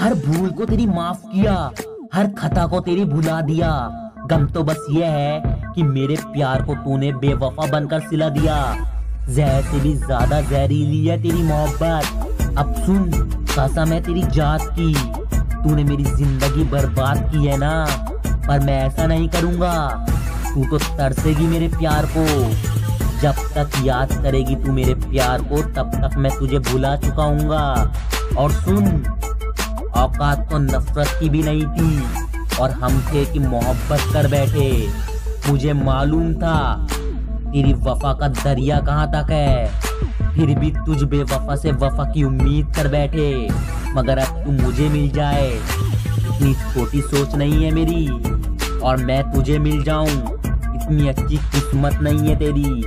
हर भूल को तेरी माफ़ किया, हर खता को तेरी भुला दिया। गम तो बस ये है कि मेरे प्यार को तूने बेवफा बनकर सिला दिया। जहर से भी ज़्यादा जहरीली है तेरी मोहब्बत। अब सुन कसम है तेरी जात की। तूने मेरी ज़िंदगी बर्बाद की है ना, पर मैं ऐसा नहीं करूँगा। तू तो तरसेगी मेरे प्यार को। जब तक याद करेगी तू मेरे प्यार को, तब तक मैं तुझे भुला चुका हूँगा। और सुन औकात तो नफरत की भी नहीं थी। और हम थे कि मोहब्बत कर बैठे। मुझे मालूम था, तेरी वफा का दरिया कहाँ तक है? फिर भी तुझ बेवफा से वफा की उम्मीद कर बैठे। मगर अब तू मुझे मिल जाए। इतनी छोटी सोच नहीं है मेरी, और मैं तुझे मिल जाऊँ। इतनी अच्छी किस्मत नहीं है तेरी।